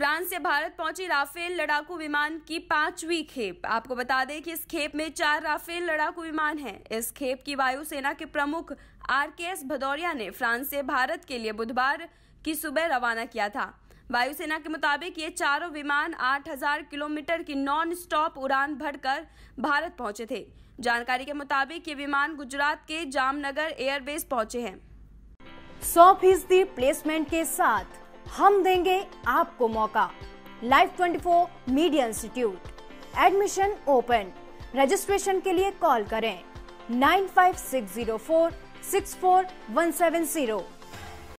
France से भारत पहुँची Rafale लड़ाकू विमान की पांचवी खेप। आपको बता दें कि इस खेप में चार राफेल लड़ाकू विमान हैं। इस खेप की वायुसेना के प्रमुख आर के एस भदौरिया ने फ्रांस से भारत के लिए बुधवार की सुबह रवाना किया था। वायुसेना के मुताबिक ये चारों विमान 8000 किलोमीटर की नॉन स्टॉप उड़ान भरकर भारत पहुँचे थे। जानकारी के मुताबिक ये विमान गुजरात के जामनगर एयरबेस पहुँचे हैं। सौ फ़ीसदी प्लेसमेंट के साथ हम देंगे आपको मौका। Live 24 media institute admission open registration के लिए कॉल करें। Nine five six zero four six four one seven zero